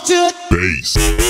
to bass.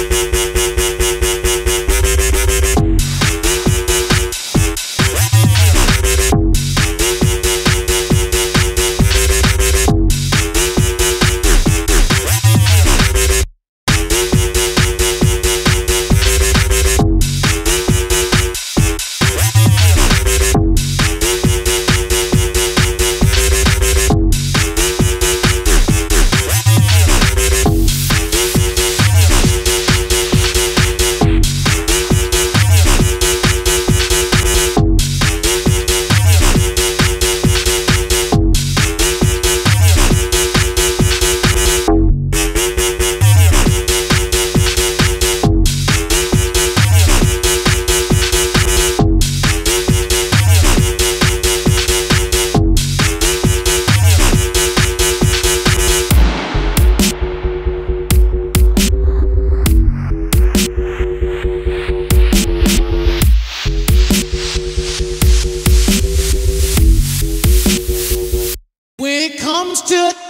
comes to